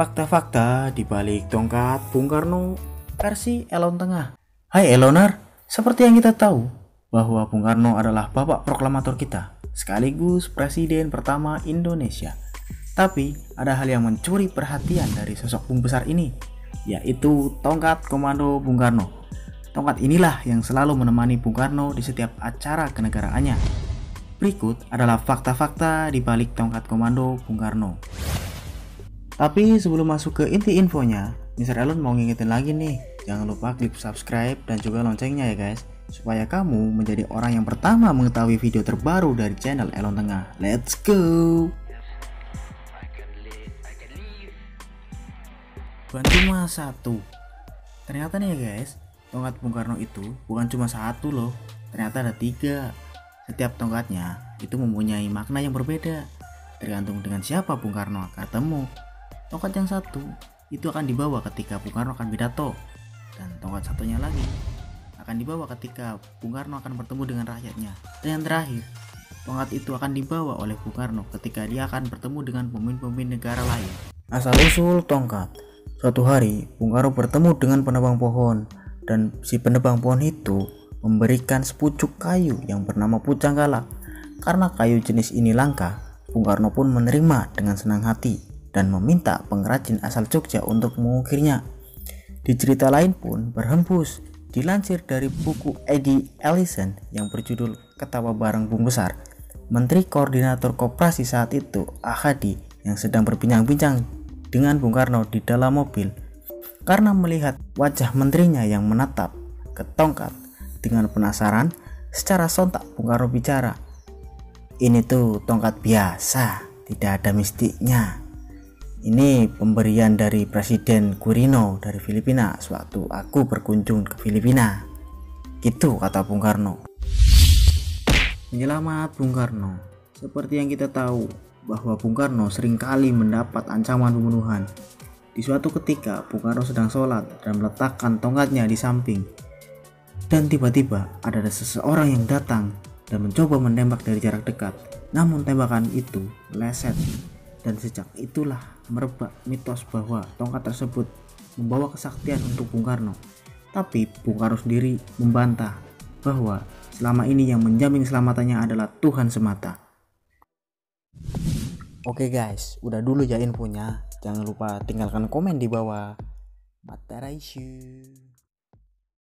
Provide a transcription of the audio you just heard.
Fakta-fakta di balik tongkat Bung Karno versi Elon Tengah. Hai Elonar, seperti yang kita tahu bahwa Bung Karno adalah bapak proklamator kita, sekaligus presiden pertama Indonesia. Tapi ada hal yang mencuri perhatian dari sosok Bung besar ini, yaitu tongkat komando Bung Karno. Tongkat inilah yang selalu menemani Bung Karno di setiap acara kenegaraannya. Berikut adalah fakta-fakta di balik tongkat komando Bung Karno. Tapi sebelum masuk ke inti infonya, Mr. Elon mau ngingetin lagi nih, jangan lupa klik subscribe dan juga loncengnya ya guys, supaya kamu menjadi orang yang pertama mengetahui video terbaru dari channel Elon Tengah. Let's go! Bukan cuma satu, ternyata nih ya guys, tongkat Bung Karno itu bukan cuma satu loh, ternyata ada tiga. Setiap tongkatnya itu mempunyai makna yang berbeda, tergantung dengan siapa Bung Karno akan ketemu. Tongkat yang satu itu akan dibawa ketika Bung Karno akan pidato, dan tongkat satunya lagi akan dibawa ketika Bung Karno akan bertemu dengan rakyatnya. Dan yang terakhir, tongkat itu akan dibawa oleh Bung Karno ketika dia akan bertemu dengan pemimpin-pemimpin negara lain. Asal usul tongkat. Suatu hari, Bung Karno bertemu dengan penebang pohon dan si penebang pohon itu memberikan sepucuk kayu yang bernama pucang galak. Karena kayu jenis ini langka, Bung Karno pun menerima dengan senang hati dan meminta pengrajin asal Jogja untuk mengukirnya. Di cerita lain pun berhembus dilansir dari buku Eddie Ellison yang berjudul Ketawa Bareng Bung Besar. Menteri Koordinator Koperasi saat itu, Ahadi, yang sedang berbincang-bincang dengan Bung Karno di dalam mobil karena melihat wajah menterinya yang menatap ke tongkat dengan penasaran, secara sontak Bung Karno bicara, ini tuh tongkat biasa, tidak ada mistiknya. Ini pemberian dari Presiden Quirino dari Filipina sewaktu aku berkunjung ke Filipina. Gitu kata Bung Karno. Menyelamat Bung Karno. Seperti yang kita tahu bahwa Bung Karno sering kali mendapat ancaman pembunuhan di suatu ketika, Bung Karno sedang sholat dan meletakkan tongkatnya di samping. Dan tiba-tiba ada seseorang yang datang dan mencoba menembak dari jarak dekat. Namun tembakan itu meleset dan sejak itulah merebak mitos bahwa tongkat tersebut membawa kesaktian untuk Bung Karno. Tapi Bung Karno sendiri membantah bahwa selama ini yang menjamin keselamatannya adalah Tuhan semata. Oke guys, udah dulu ya infonya. Jangan lupa tinggalkan komen di bawah. Mataraishu.